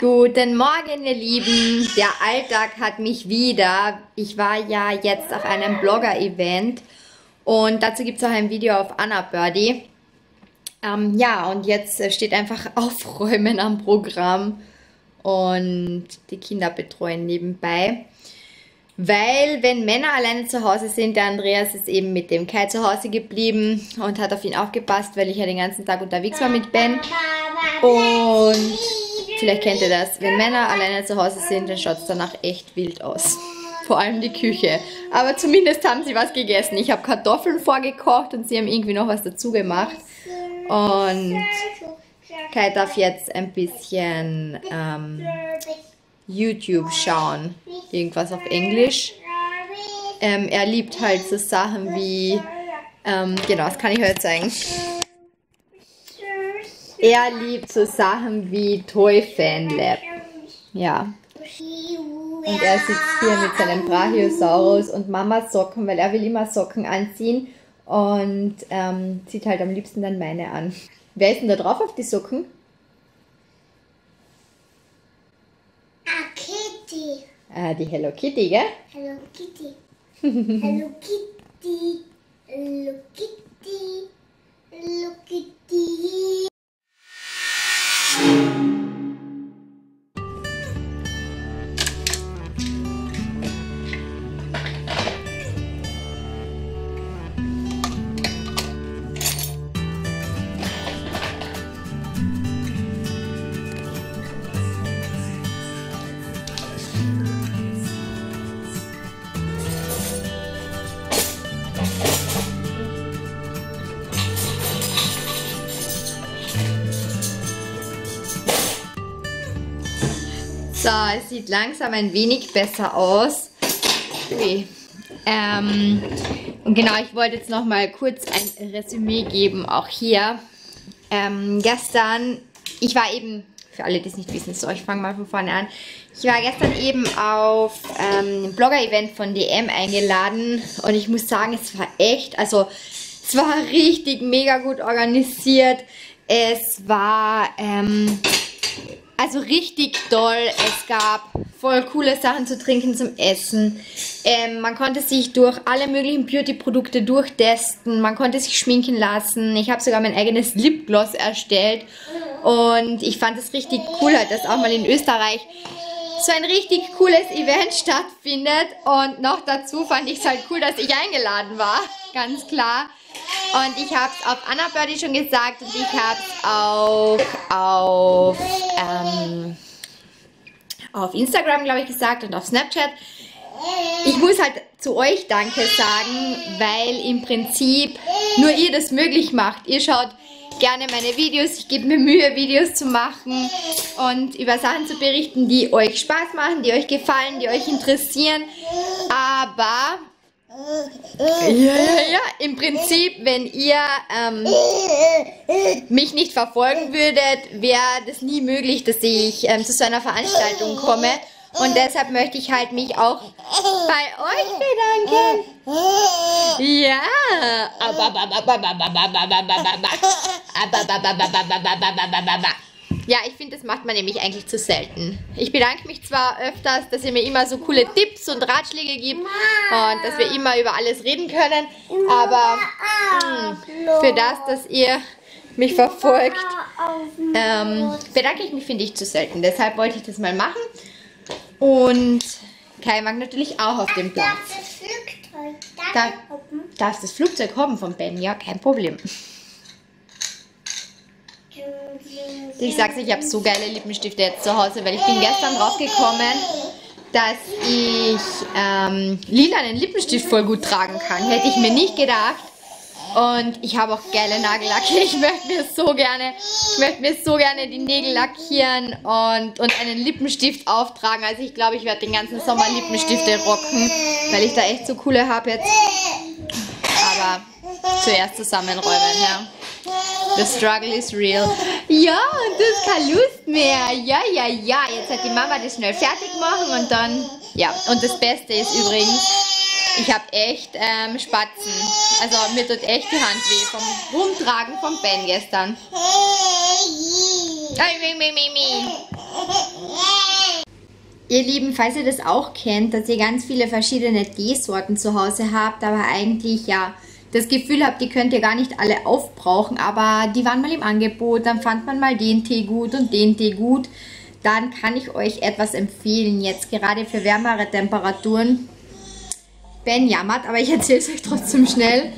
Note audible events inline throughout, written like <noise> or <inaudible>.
Guten Morgen, ihr Lieben. Der Alltag hat mich wieder. Ich war ja jetzt auf einem Blogger-Event und dazu gibt es auch ein Video auf Anna Birdie. Ähm, ja, und jetzt steht einfach <laughs> Aufräumen am Programm und die Kinder betreuen nebenbei. Weil, wenn Männer alleine zu Hause sind, der Andreas ist eben mit dem Kai zu Hause geblieben und hat auf ihn aufgepasst, weil ich ja den ganzen Tag unterwegs war mit Ben. Und Vielleicht kennt ihr das. Wenn Männer alleine zu Hause sind, dann schaut es danach echt wild aus. Vor allem die Küche. Aber zumindest haben sie was gegessen. Ich habe Kartoffeln vorgekocht und sie haben irgendwie noch was dazu gemacht. Und Kai darf jetzt ein bisschen ähm, YouTube schauen. Irgendwas auf Englisch. Ähm, er liebt halt so Sachen wie... Ähm, genau, das kann ich euch zeigen. Er liebt so Sachen wie Toy Fan Lab. Ja. Und er sitzt hier mit seinem Brachiosaurus und Mamas Socken, weil er will immer Socken anziehen und ähm, zieht halt am liebsten dann meine an. Wer ist denn da drauf auf die Socken? Ah, Kitty. Ah, die Hello Kitty, gell? Hello Kitty. <laughs> Hello Kitty. Hello Kitty. Hello Kitty. So, es sieht langsam ein wenig besser aus. Ui. Ähm, und genau, ich wollte jetzt noch mal kurz ein Resümee geben, auch hier. Ähm, gestern, ich war eben, für alle, die es nicht wissen, so, ich fange mal von vorne an. Ich war gestern eben auf ähm, ein Blogger-Event von DM eingeladen und ich muss sagen, es war echt, also es war <laughs> richtig mega gut organisiert. Es war, ähm, also richtig toll. Es gab voll coole Sachen zu trinken, zum Essen. Ähm, man konnte sich durch alle möglichen Beauty-Produkte durchtesten. Man konnte sich schminken lassen. Ich habe sogar mein eigenes Lipgloss erstellt. Und ich fand es richtig cool, halt, dass auch mal in Österreich so ein richtig cooles Event stattfindet. Und noch dazu fand ich es halt cool, dass ich eingeladen war. Ganz klar. Und ich habe es auf Anna Birdie schon gesagt und ich habe es auch auf, ähm, auf Instagram, glaube ich, gesagt und auf Snapchat. Ich muss halt zu euch Danke sagen, weil im Prinzip nur ihr das möglich macht. Ihr schaut gerne meine Videos, ich gebe mir Mühe, Videos zu machen und über Sachen zu berichten, die euch Spaß machen, die euch gefallen, die euch interessieren. Aber ja, ja, ja. Im Prinzip, wenn ihr ähm, mich nicht verfolgen würdet, wäre das nie möglich, dass ich ähm, zu so einer Veranstaltung komme. Und deshalb möchte ich halt mich auch bei euch bedanken. Ja. Ja, ich finde, das macht man nämlich eigentlich zu selten. Ich bedanke mich zwar öfters, dass ihr mir immer so coole Tipps und Ratschläge gibt und dass wir immer über alles reden können, aber mh, für das, dass ihr mich verfolgt, ähm, bedanke ich mich, finde ich, zu selten. Deshalb wollte ich das mal machen. Und Kai mag natürlich auch auf dem Platz. Da darfst das Flugzeug haben von Ben, ja, kein Problem. Ich sag's, ich habe so geile Lippenstifte jetzt zu Hause, weil ich bin gestern drauf gekommen, dass ich ähm, lilanen Lippenstift voll gut tragen kann. Hätte ich mir nicht gedacht. Und ich habe auch geile Nagellacke. <laughs> Ich möchte mir so gerne, ich möchte mir so gerne die Nägel lackieren und, und einen Lippenstift auftragen. Also ich glaube, ich werde den ganzen Sommer Lippenstifte rocken, weil ich da echt so coole habe jetzt. Aber zuerst zusammenräumen, ja. The struggle is real. Ja, und du hast keine Lust mehr. Ja, ja, ja. Jetzt hat die Mama das schnell fertig machen und dann, ja. Und das Beste ist übrigens, ich habe echt ähm, Spatzen. Also mir tut echt die Hand weh vom Rumtragen vom Ben gestern. Ay, mi, mi, mi, mi. Ihr Lieben, falls ihr das auch kennt, dass ihr ganz viele verschiedene Teesorten zu Hause habt, aber eigentlich ja das Gefühl habt, die könnt ihr gar nicht alle aufbrauchen, aber die waren mal im Angebot, dann fand man mal den Tee gut und den Tee gut, dann kann ich euch etwas empfehlen, jetzt gerade für wärmere Temperaturen. Ben jammert, aber ich erzähle es euch trotzdem schnell.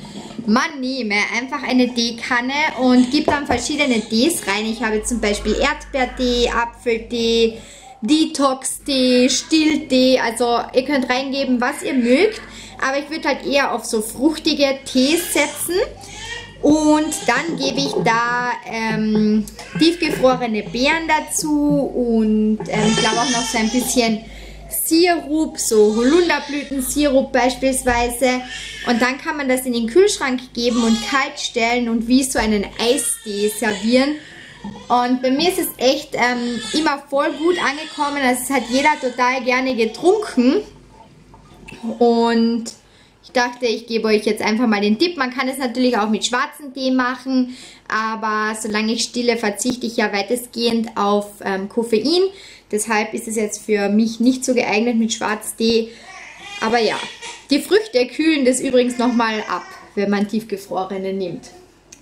Man nehme einfach eine Teekanne und gibt dann verschiedene Tees rein. Ich habe zum Beispiel Erdbeertee, Apfeltee, Detox-Tee, Stilltee. Also ihr könnt reingeben, was ihr mögt. Aber ich würde halt eher auf so fruchtige Tees setzen. Und dann gebe ich da ähm, tiefgefrorene Beeren dazu und ähm, ich glaube auch noch so ein bisschen Sirup, so Holunderblütensirup beispielsweise. Und dann kann man das in den Kühlschrank geben und kalt stellen und wie so einen Eistee servieren. Und bei mir ist es echt ähm, immer voll gut angekommen. Also es hat jeder total gerne getrunken. Und ich dachte, ich gebe euch jetzt einfach mal den Tipp. Man kann es natürlich auch mit schwarzem Tee machen, aber solange ich stille, verzichte ich ja weitestgehend auf ähm, Koffein. Deshalb ist es jetzt für mich nicht so geeignet mit Schwarztee. Aber ja, die Früchte kühlen das übrigens nochmal ab, wenn man tiefgefrorene nimmt.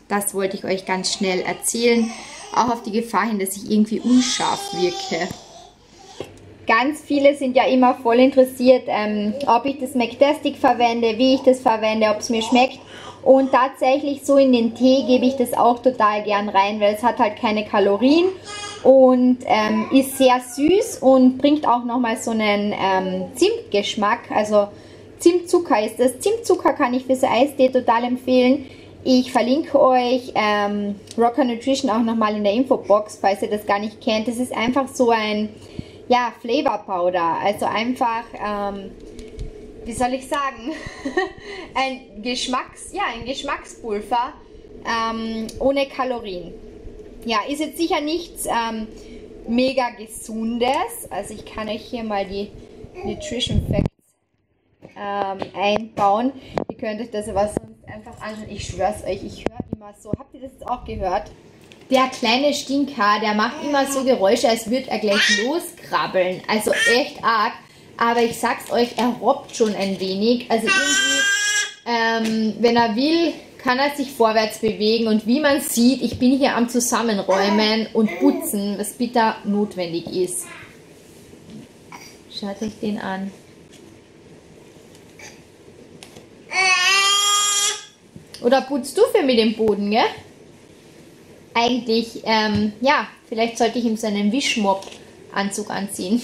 Das wollte ich euch ganz schnell erzählen. Auch auf die Gefahr hin, dass ich irgendwie unscharf wirke. Ganz viele sind ja immer voll interessiert, ähm, ob ich das McTastic verwende, wie ich das verwende, ob es mir schmeckt. Und tatsächlich so in den Tee gebe ich das auch total gern rein, weil es hat halt keine Kalorien und ähm, ist sehr süß und bringt auch nochmal so einen ähm, Zimtgeschmack. Also Zimtzucker ist das. Zimtzucker kann ich fürs Eistee total empfehlen. Ich verlinke euch ähm, Rocker Nutrition auch nochmal in der Infobox, falls ihr das gar nicht kennt. Das ist einfach so ein ja, Flavor Powder. Also einfach, ähm, wie soll ich sagen, <laughs> ein Geschmacks, ja, ein Geschmackspulver ähm, ohne Kalorien. Ja, ist jetzt sicher nichts ähm, mega gesundes. Also ich kann euch hier mal die Nutrition Facts ähm, einbauen. Ihr könnt euch das aber sonst einfach anschauen. Ich schwör's euch, ich höre immer so. Habt ihr das jetzt auch gehört? Der kleine Stinker, der macht immer so Geräusche, als würde er gleich loskrabbeln. Also echt arg. Aber ich sag's euch, er robbt schon ein wenig. Also irgendwie, ähm, wenn er will, kann er sich vorwärts bewegen und wie man sieht, ich bin hier am Zusammenräumen und Putzen, was bitter notwendig ist. Schaut euch den an. Oder putzt du für mich den Boden, gell? Eigentlich, ähm, ja, vielleicht sollte ich ihm so einen Wischmopp-Anzug anziehen.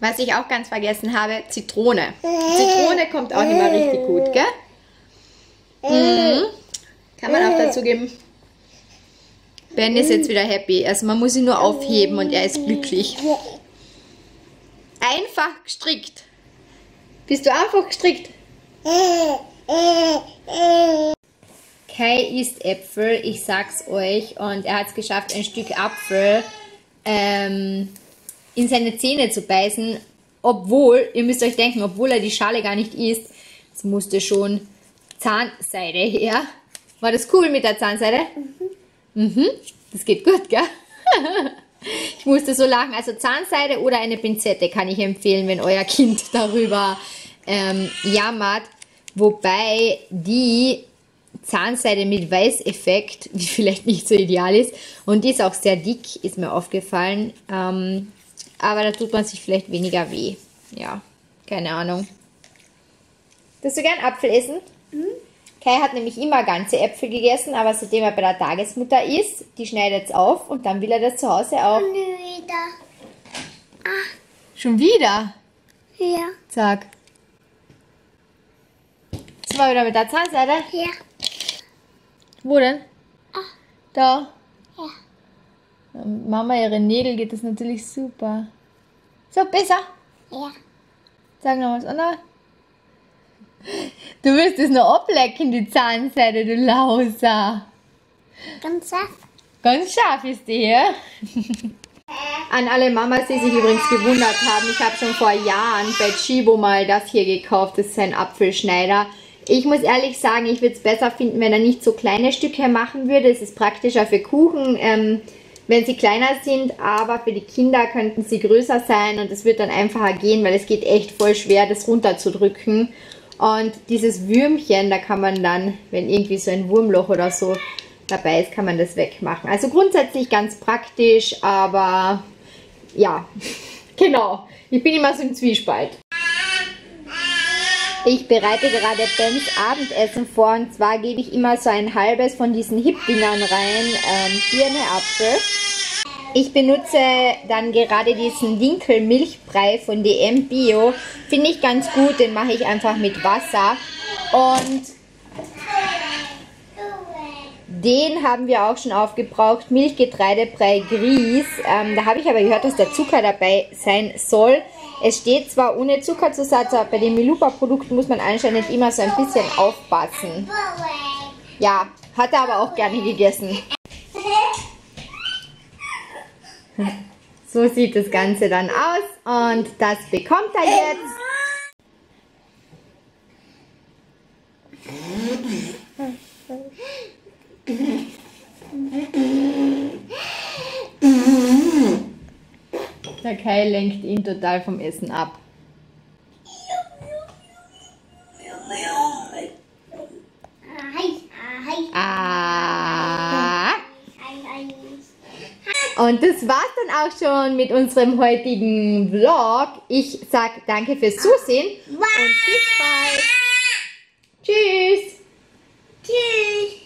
Was ich auch ganz vergessen habe, Zitrone. Zitrone kommt auch immer richtig gut, gell? Mhm. Kann man auch dazu geben. Ben ist jetzt wieder happy. Also man muss ihn nur aufheben und er ist glücklich. Einfach gestrickt. Bist du einfach gestrickt? Kai isst Äpfel, ich sag's euch. Und er hat es geschafft, ein Stück Apfel ähm, in seine Zähne zu beißen, obwohl, ihr müsst euch denken, obwohl er die Schale gar nicht isst, es musste schon Zahnseide her. War das cool mit der Zahnseide? Mhm. Mhm. Das geht gut, gell? <laughs> ich musste so lachen. Also Zahnseide oder eine Pinzette kann ich empfehlen, wenn euer Kind <laughs> darüber ähm, jammert. Wobei die Zahnseide mit Weißeffekt, die <laughs> vielleicht nicht so ideal ist, und die ist auch sehr dick, ist mir aufgefallen. Ähm, aber da tut man sich vielleicht weniger weh. Ja, keine Ahnung. Willst du gern Apfel essen? Mhm. Kai hat nämlich immer ganze Äpfel gegessen, aber seitdem er bei der Tagesmutter ist, die schneidet es auf und dann will er das zu Hause auch. Und wieder. Ah, Schon wieder? ja, Sag. Sind wir wieder mit der Zahnseide? ja, Wo denn? Ah. Da. ja, Mama, ihre Nägel geht das natürlich super. So, besser. ja. Sag noch was, oder? Du wirst es noch ablecken, die Zahnseide, du Lauser. Ganz saft. Ganz scharf ist die hier. An alle Mamas, die sich übrigens gewundert haben, ich habe schon vor Jahren bei Chibo mal das hier gekauft. Das ist ein Apfelschneider. Ich muss ehrlich sagen, ich würde es besser finden, wenn er nicht so kleine Stücke machen würde. Es ist praktischer für Kuchen, ähm, wenn sie kleiner sind, aber für die Kinder könnten sie größer sein und es wird dann einfacher gehen, weil es geht echt voll schwer, das runterzudrücken. Und dieses Würmchen, da kann man dann, wenn irgendwie so ein Wurmloch oder so dabei ist, kann man das wegmachen. Also grundsätzlich ganz praktisch, aber ja, <laughs> genau. Ich bin immer so im Zwiespalt. Ich bereite gerade Bens Abendessen vor und zwar gebe ich immer so ein halbes von diesen Hip-Dingern rein, ähm, Birne, Apfel. Ich benutze dann gerade diesen Dinkelmilchbrei von DM Bio. Finde ich ganz gut, den mache ich einfach mit Wasser. Und den haben wir auch schon aufgebraucht. Milchgetreidebrei Grieß. Ähm, da habe ich aber gehört, dass der Zucker dabei sein soll. Es steht zwar ohne Zuckerzusatz, aber bei den Milupa-Produkten muss man anscheinend immer so ein bisschen aufpassen. Ja, hat er aber auch gerne gegessen. So sieht das Ganze dann aus und das bekommt er jetzt. Der Kai lenkt ihn total vom Essen ab. Ah. Und das war's dann auch schon mit unserem heutigen Vlog. Ich sag danke fürs Zusehen und bis bald. Tschüss. Tschüss.